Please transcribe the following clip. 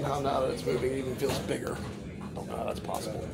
Somehow now that it's moving, it even feels bigger. Oh, I Don't know how that's possible.